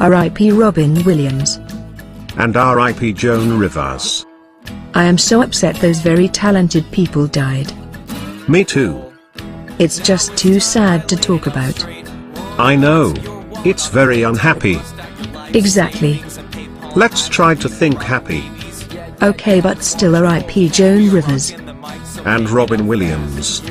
R.I.P. Robin Williams. And R.I.P. Joan Rivers. I am so upset those very talented people died. Me too. It's just too sad to talk about. I know. It's very unhappy. Exactly. Let's try to think happy. Okay but still R.I.P. Joan Rivers. And Robin Williams.